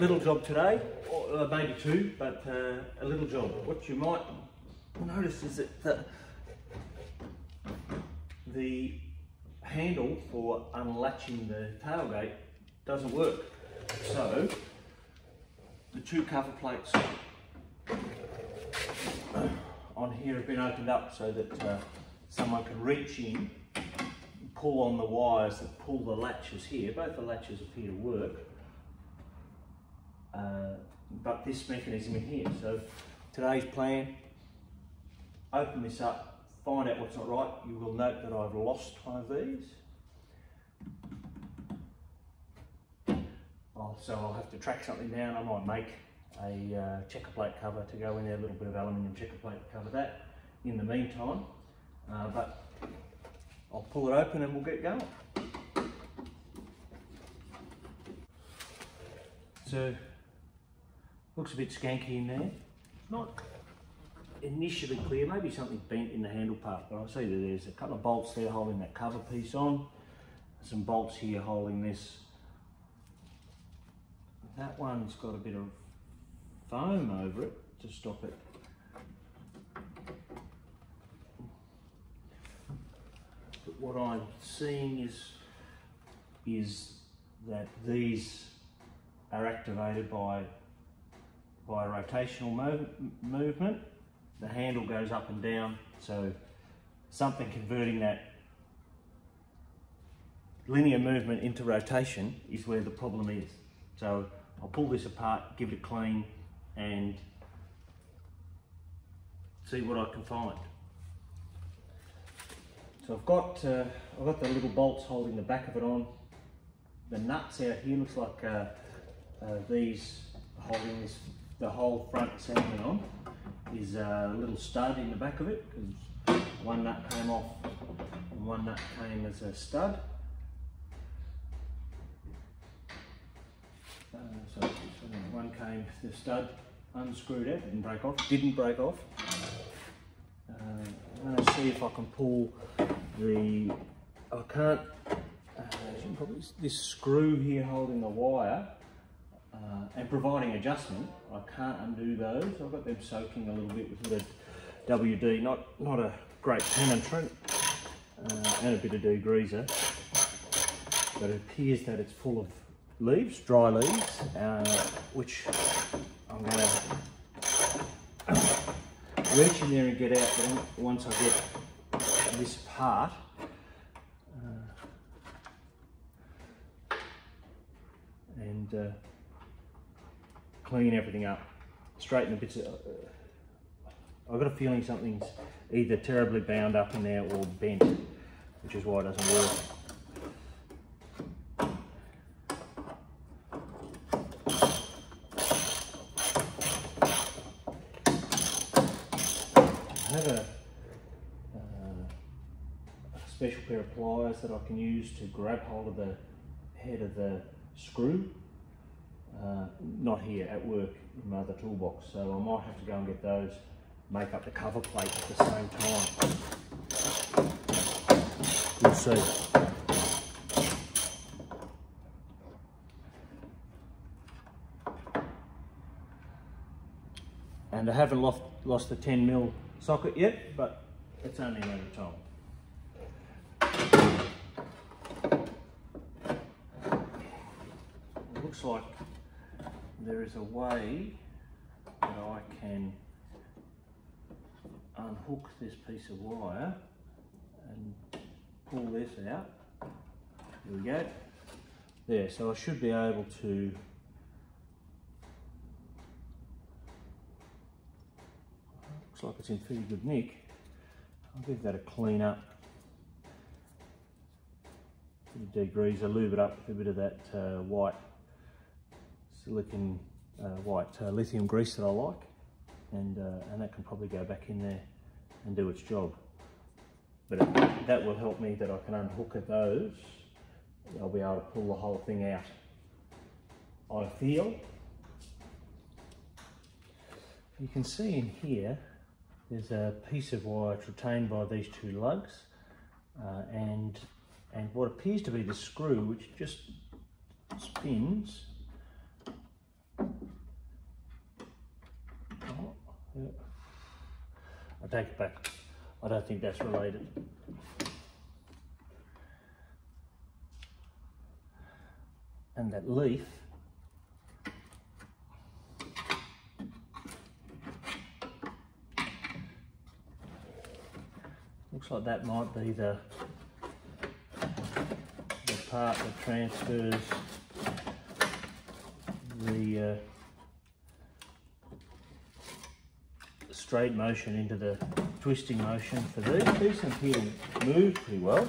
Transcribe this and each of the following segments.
little job today, or uh, maybe two, but uh, a little job. What you might notice is that the, the handle for unlatching the tailgate doesn't work. So the two cover plates on here have been opened up so that uh, someone can reach in pull on the wires that pull the latches here. Both the latches appear to work, uh, but this mechanism in here. So today's plan, open this up, find out what's not right. You will note that I've lost one of these. So I'll have to track something down. I might make a uh, checker plate cover to go in there, a little bit of aluminium checker plate to cover that in the meantime. Uh, but I'll pull it open and we'll get going. So, looks a bit skanky in there. It's not initially clear, maybe something bent in the handle part, but I see that there's a couple of bolts there holding that cover piece on. Some bolts here holding this. That one's got a bit of foam over it to stop it But what I'm seeing is, is that these are activated by, by rotational mov movement. The handle goes up and down, so something converting that linear movement into rotation is where the problem is. So I'll pull this apart, give it a clean, and see what I can find. So I've got uh, I've got the little bolts holding the back of it on. The nuts out here looks like uh, uh, these holding this, the whole front assembly on is a little stud in the back of it because one nut came off and one nut came as a stud. Uh, so, one came, the stud unscrewed out, didn't break off, didn't break off. Uh, I'm going to see if I can pull the, I can't, uh, probably, this screw here holding the wire uh, and providing adjustment, I can't undo those. I've got them soaking a little bit with the WD, not, not a great penetrant, uh, and a bit of degreaser, but it appears that it's full of leaves, dry leaves, uh, which I'm going to reach in there and get out, once I get this part, uh, and uh, clean everything up, straighten the bits. Of, uh, I've got a feeling something's either terribly bound up in there or bent, which is why it doesn't work. I have a, uh, a, special pair of pliers that I can use to grab hold of the head of the screw. Uh, not here, at work in my other toolbox. So I might have to go and get those, make up the cover plate at the same time. We'll see. and I haven't lost, lost the 10 mil socket yet, but it's only a matter of time. Looks like there is a way that I can unhook this piece of wire and pull this out. There we go. There, so I should be able to looks like it's in pretty good nick. I'll give that a clean up. Degreaser, lube it up with a bit of that uh, white silicon, uh, white uh, lithium grease that I like. And, uh, and that can probably go back in there and do its job. But that will help me that I can unhook those. I'll be able to pull the whole thing out. I feel. You can see in here, there's a piece of wire retained by these two lugs uh, and and what appears to be the screw which just spins. Oh, yeah. I take it back. I don't think that's related. And that leaf looks like that might be the the part that transfers the uh, straight motion into the twisting motion for these. These appear to move pretty well.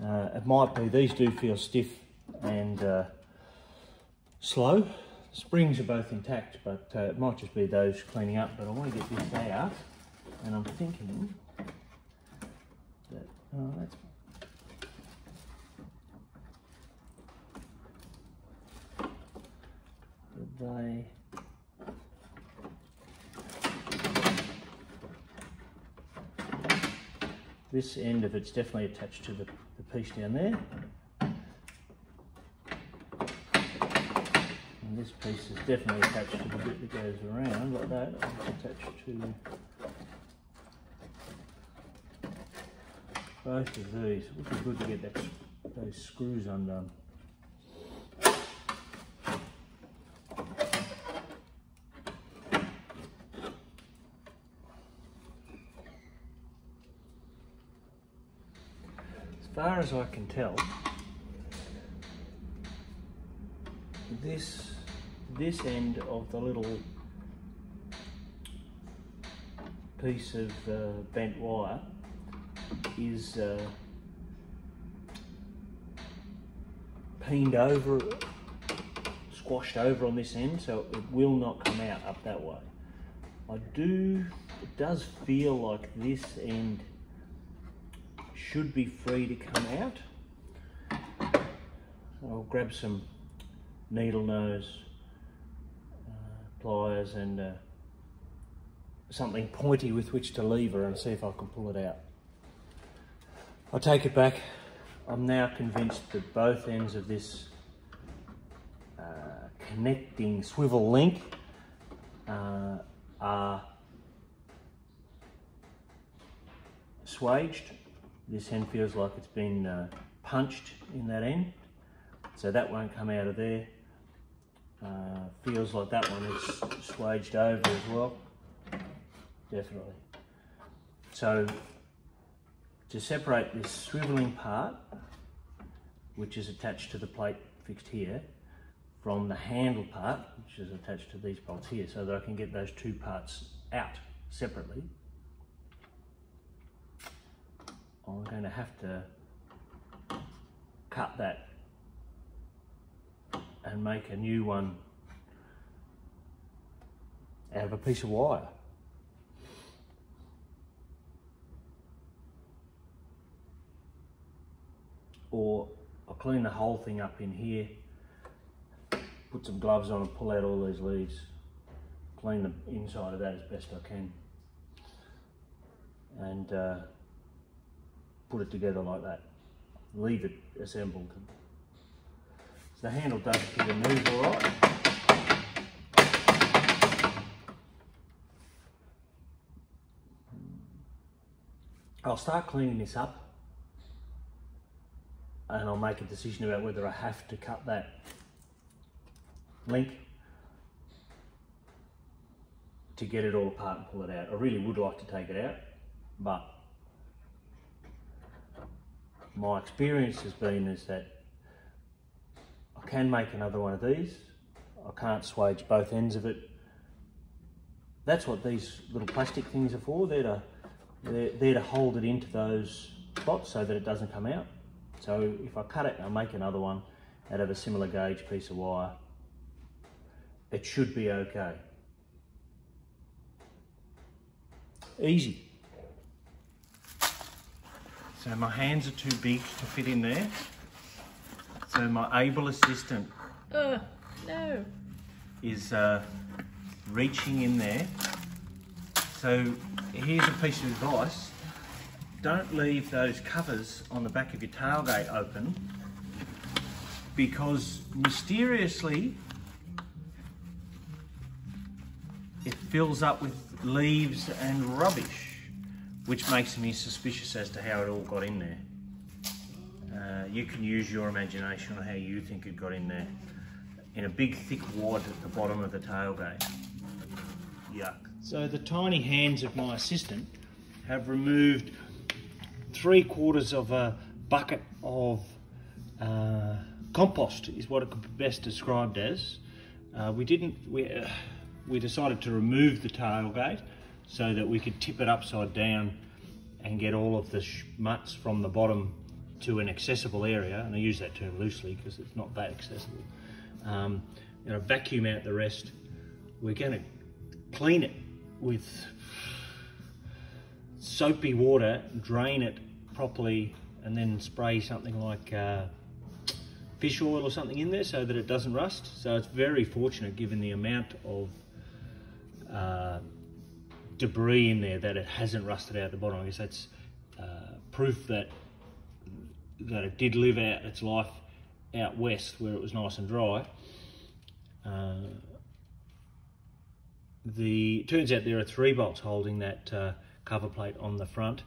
Uh, it might be, these do feel stiff and uh, slow. Springs are both intact, but uh, it might just be those cleaning up. But I want to get this out, and I'm thinking that, oh, that's they this end of it's definitely attached to the, the piece down there. And this piece is definitely attached to the bit that goes around like that. It's attached to both of these. It would be good to get that, those screws undone far as I can tell, this this end of the little piece of uh, bent wire is uh, peened over, squashed over on this end, so it will not come out up that way. I do, it does feel like this end should be free to come out. I'll grab some needle nose uh, pliers and uh, something pointy with which to lever and see if I can pull it out. I take it back. I'm now convinced that both ends of this uh, connecting swivel link uh, are swaged this end feels like it's been uh, punched in that end, so that won't come out of there. Uh, feels like that one is swaged over as well, definitely. So to separate this swiveling part, which is attached to the plate fixed here, from the handle part, which is attached to these bolts here, so that I can get those two parts out separately. I'm going to have to cut that and make a new one out of a piece of wire. Or I'll clean the whole thing up in here, put some gloves on and pull out all these leaves, clean the inside of that as best I can. And uh, put it together like that. Leave it assembled. So the handle does appear to move all right. I'll start cleaning this up and I'll make a decision about whether I have to cut that link to get it all apart and pull it out. I really would like to take it out, but my experience has been is that I can make another one of these. I can't swage both ends of it. That's what these little plastic things are for. They're to, they're, they're to hold it into those spots so that it doesn't come out. So if I cut it and I make another one out of a similar gauge piece of wire, it should be okay. Easy. So my hands are too big to fit in there. So my able assistant uh, no. is uh, reaching in there. So here's a piece of advice. Don't leave those covers on the back of your tailgate open because mysteriously it fills up with leaves and rubbish, which makes me suspicious as to how it all got in there. Uh, you can use your imagination on how you think it got in there. In a big thick wad at the bottom of the tailgate. Yuck. So the tiny hands of my assistant have removed three quarters of a bucket of uh, compost is what it could be best described as. Uh, we didn't, we, uh, we decided to remove the tailgate so that we could tip it upside down and get all of the schmutz from the bottom to an accessible area, and I use that term loosely because it's not that accessible. Um, you know, vacuum out the rest. We're going to clean it with soapy water, drain it properly, and then spray something like uh, fish oil or something in there so that it doesn't rust. So it's very fortunate given the amount of uh, debris in there that it hasn't rusted out the bottom. I guess that's uh, proof that that it did live out its life out west where it was nice and dry. Uh, the turns out there are three bolts holding that uh, cover plate on the front.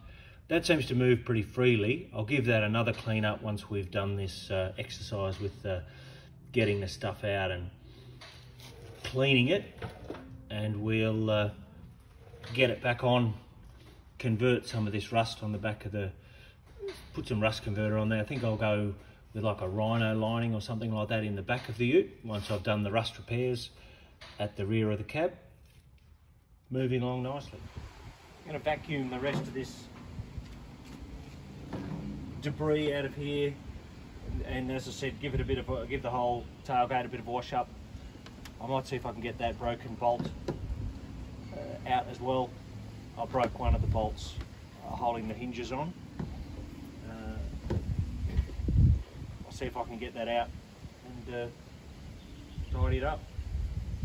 That seems to move pretty freely. I'll give that another clean up once we've done this uh, exercise with uh, getting the stuff out and cleaning it. And we'll uh, get it back on, convert some of this rust on the back of the, put some rust converter on there. I think I'll go with like a rhino lining or something like that in the back of the ute once I've done the rust repairs at the rear of the cab. Moving along nicely. I'm to vacuum the rest of this debris out of here and, as I said give it a bit of give the whole tailgate a bit of wash up I might see if I can get that broken bolt out as well. I broke one of the bolts uh, holding the hinges on. Uh, I'll see if I can get that out and uh, tidy it up.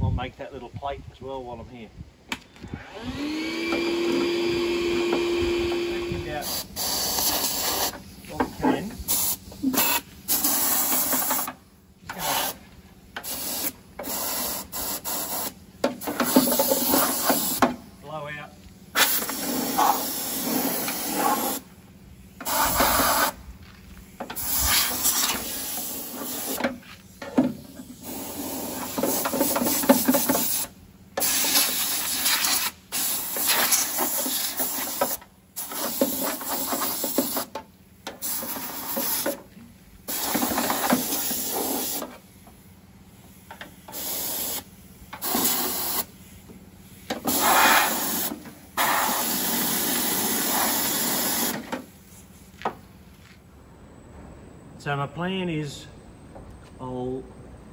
I'll make that little plate as well while I'm here So my plan is I'll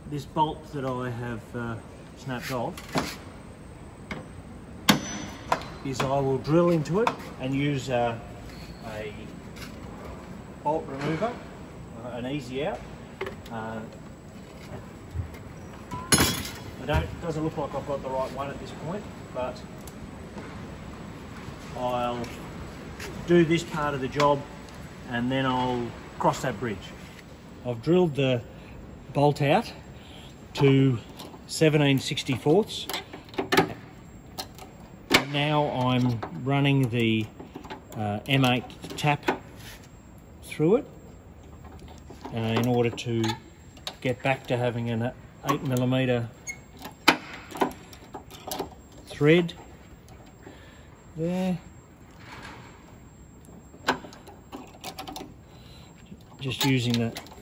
this bolt that I have uh, snapped off is I will drill into it and use uh, a bolt remover, uh, an easy out. Uh, I don't, it doesn't look like I've got the right one at this point, but I'll do this part of the job and then I'll cross that bridge. I've drilled the bolt out to 17 64ths. Now I'm running the uh, M8 tap through it uh, in order to get back to having an 8 millimeter thread there. Just using the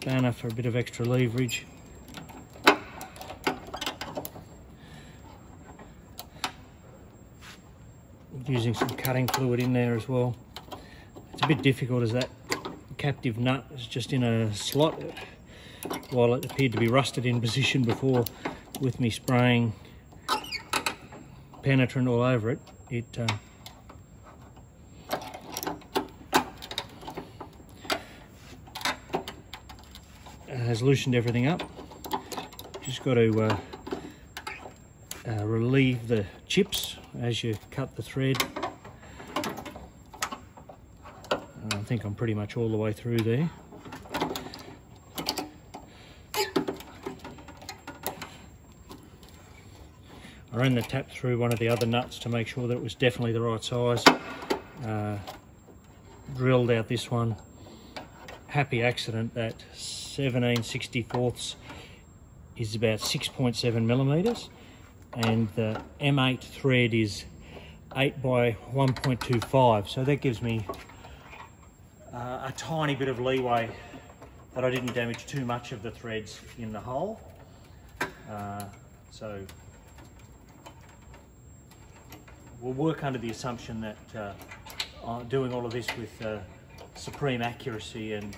spanner for a bit of extra leverage. Using some cutting fluid in there as well. It's a bit difficult as that captive nut is just in a slot while it appeared to be rusted in position before with me spraying penetrant all over it, it uh, has loosened everything up. Just got to uh, uh, relieve the chips as you cut the thread. And I think I'm pretty much all the way through there. I ran the tap through one of the other nuts to make sure that it was definitely the right size. Uh, drilled out this one. Happy accident that 17 64ths is about 6.7 millimeters and the M8 thread is 8 by 1.25 so that gives me uh, a tiny bit of leeway that I didn't damage too much of the threads in the hole. Uh, so we'll work under the assumption that uh, doing all of this with uh, supreme accuracy and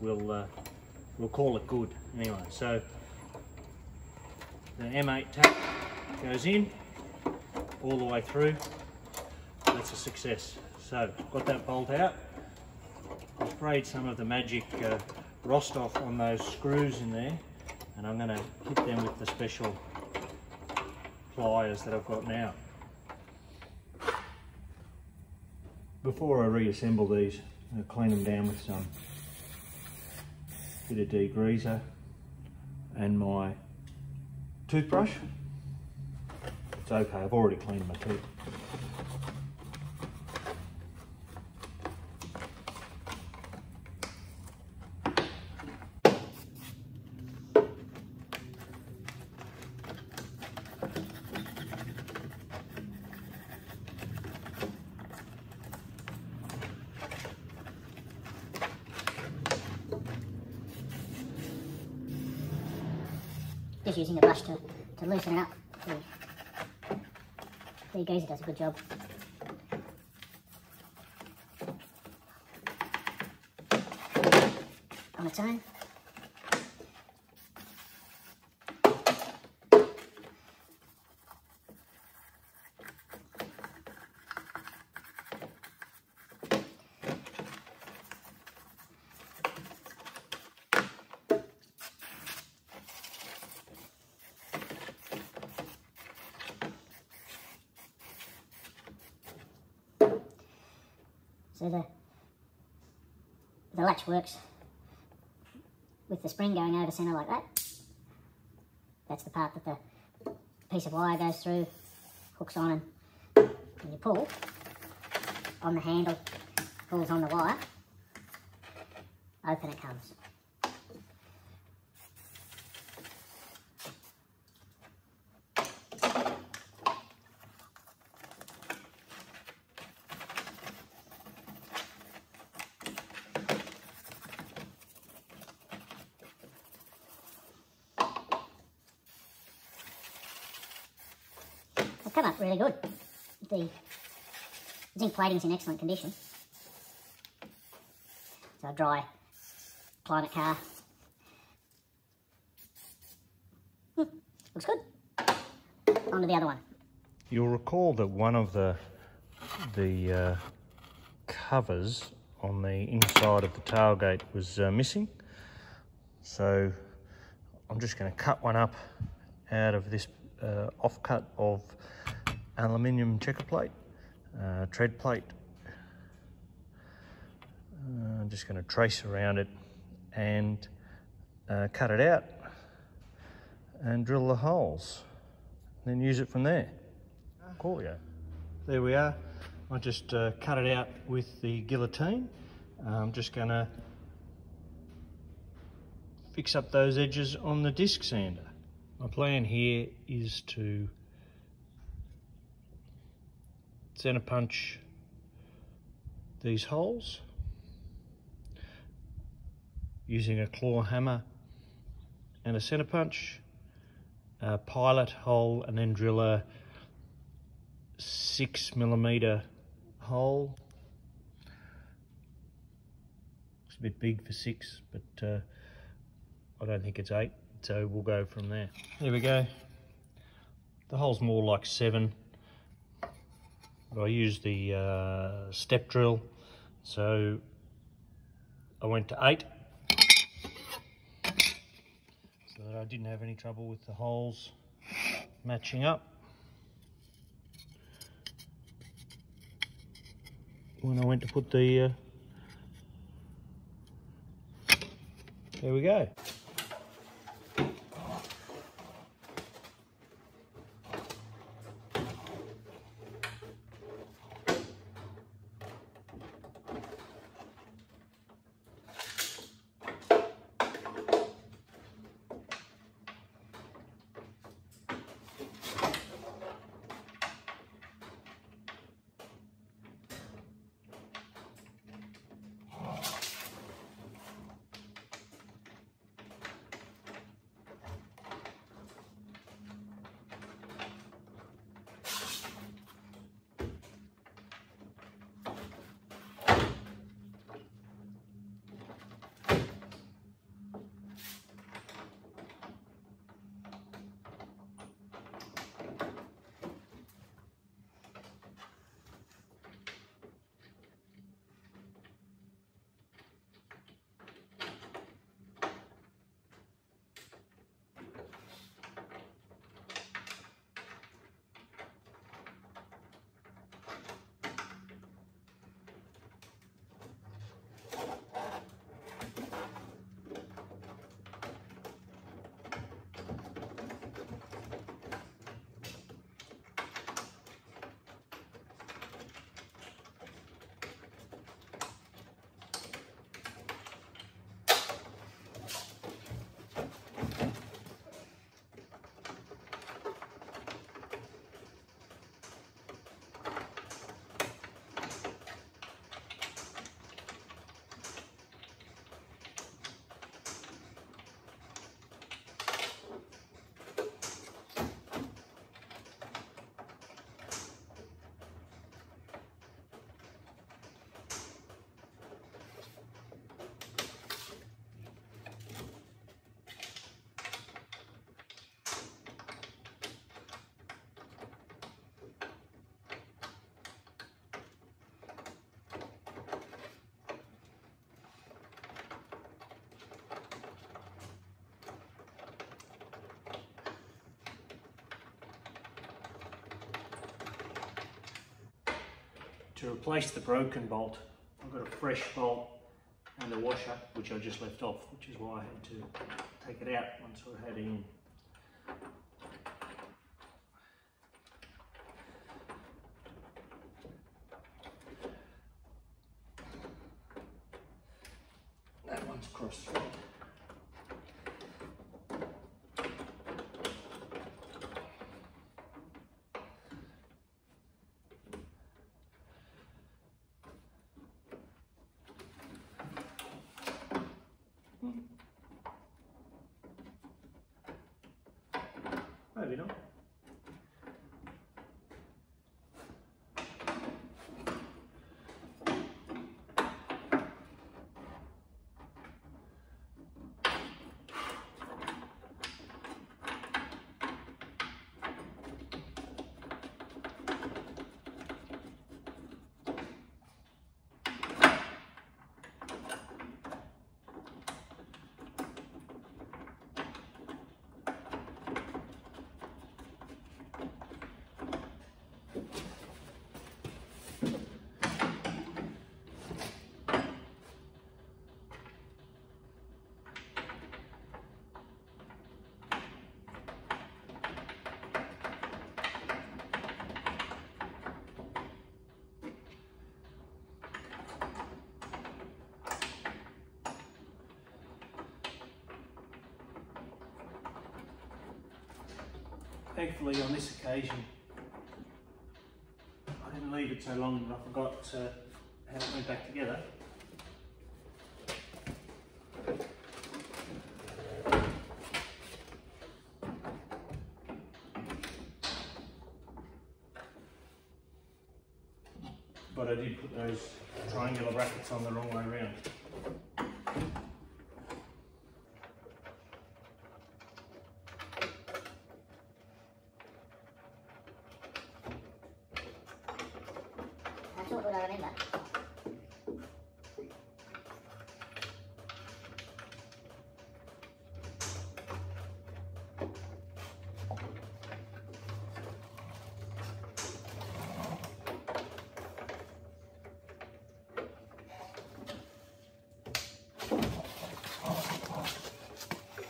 we'll uh, we'll call it good anyway. So the M8 tap goes in all the way through. That's a success. So got that bolt out. I sprayed some of the magic uh, Rost Off on those screws in there and I'm going to hit them with the special pliers that I've got now. Before I reassemble these, I'll clean them down with some bit of degreaser and my toothbrush. It's okay, I've already cleaned my teeth. just using a brush to, to loosen it up. Geezer does a good job. On its own. So the, the latch works with the spring going over centre like that. That's the part that the piece of wire goes through, hooks on and, and you pull on the handle, pulls on the wire, open it comes. Come up really good. The zinc plating's in excellent condition. So a dry climate car. Hmm, looks good. On to the other one. You'll recall that one of the the uh, covers on the inside of the tailgate was uh, missing. So I'm just going to cut one up out of this uh, offcut of aluminium checker plate, uh, tread plate. Uh, I'm just going to trace around it and uh, cut it out and drill the holes then use it from there. Cool, yeah. There we are. I just uh, cut it out with the guillotine. I'm just going to fix up those edges on the disc sander. My plan here is to center punch these holes using a claw hammer and a center punch, a pilot hole and then drill a six millimeter hole. It's a bit big for six, but uh, I don't think it's eight, so we'll go from there. There we go. The hole's more like seven. I used the uh, step drill, so I went to eight, so that I didn't have any trouble with the holes matching up. When I went to put the, uh, there we go. To replace the broken bolt, I've got a fresh bolt and a washer, which I just left off, which is why I had to take it out once I had it in. That one's cross thread. Maybe not. Thankfully, on this occasion, I didn't leave it so long that I forgot to how it went back together. But I did put those triangular brackets on the wrong way around. Remember.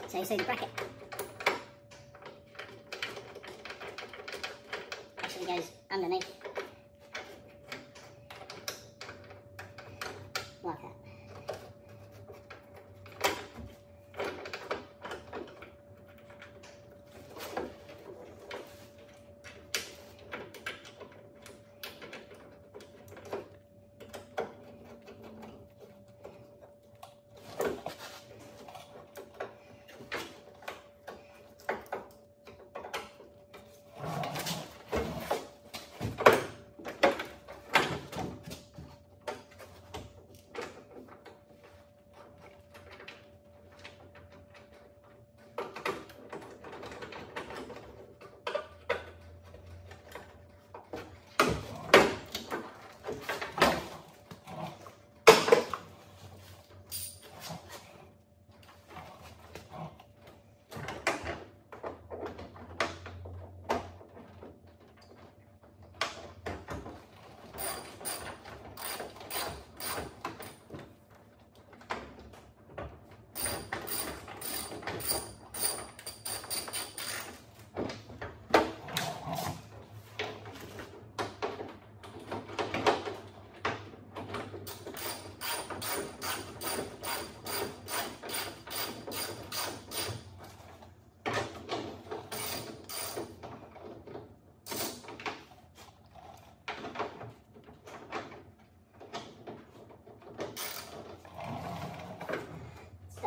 So you see the bracket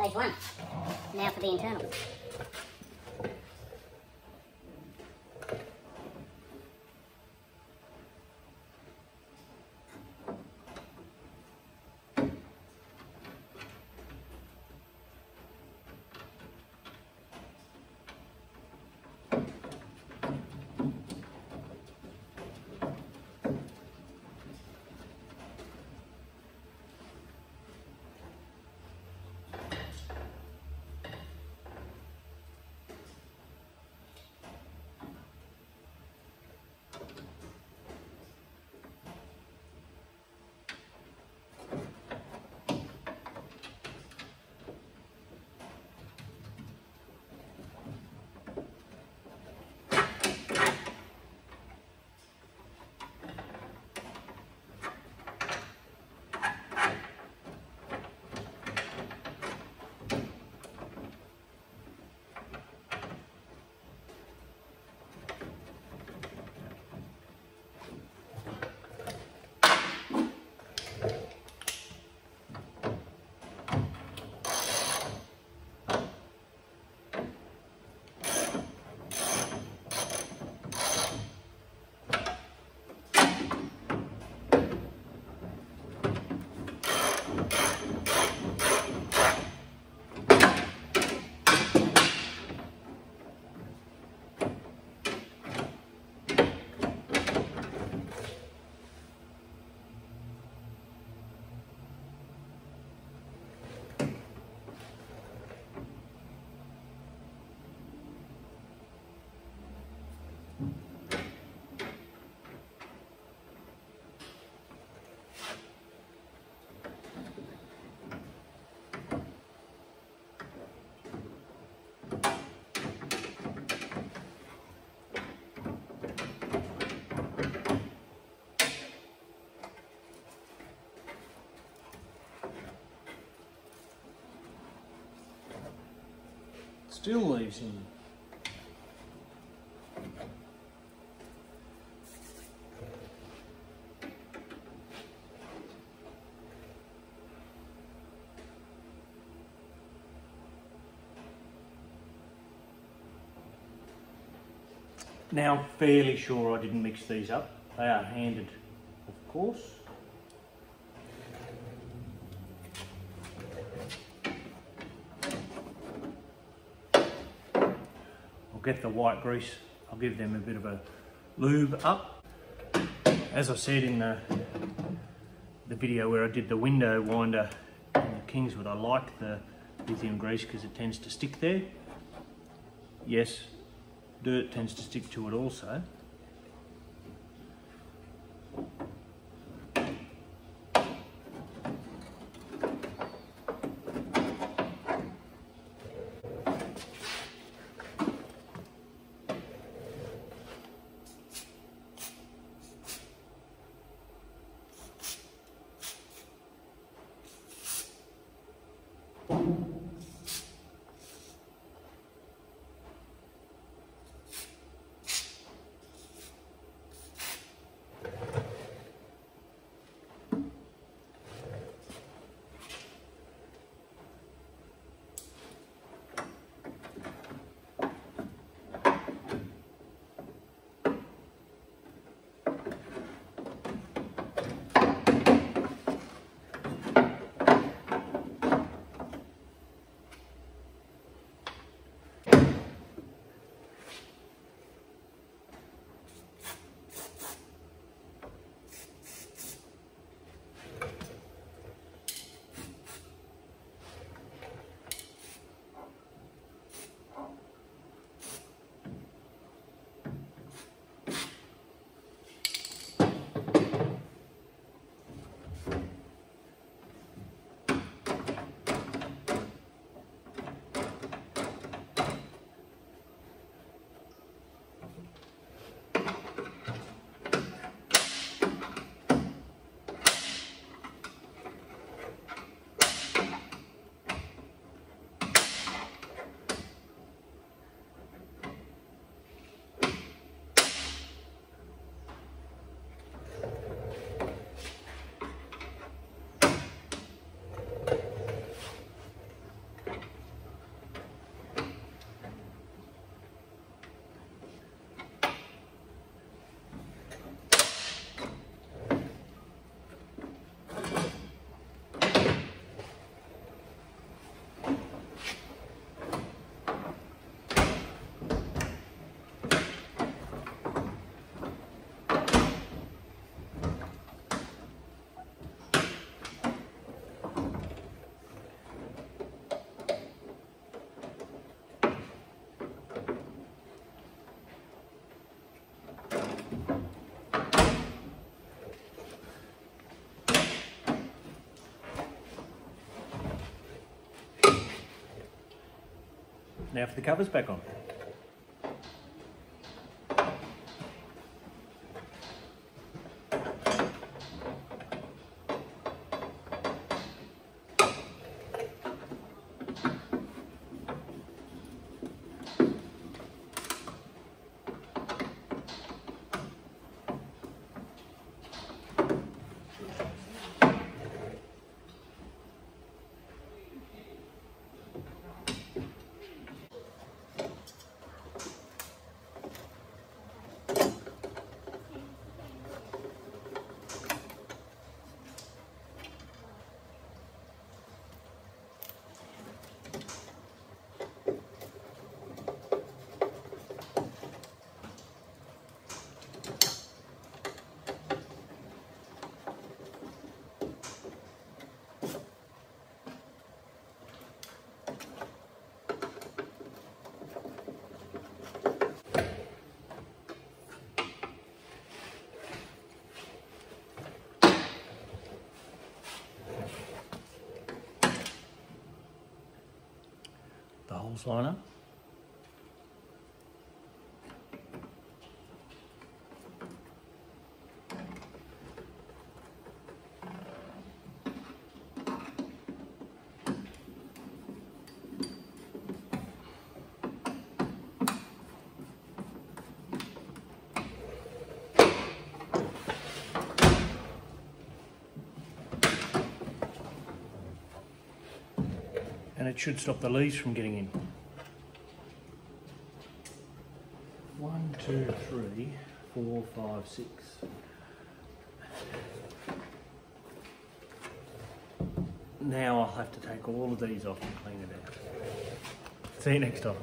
Stage one. Now for the internal. Still leaves in. Now, fairly sure I didn't mix these up. They are handed, of course. Get the white grease, I'll give them a bit of a lube up. As I said in the, the video where I did the window winder in the Kingswood, I like the lithium grease because it tends to stick there. Yes, dirt tends to stick to it also. Now for the covers back on. on and it should stop the leaves from getting in. Two, three, four, five, six. Now I'll have to take all of these off and clean it out. See you next time.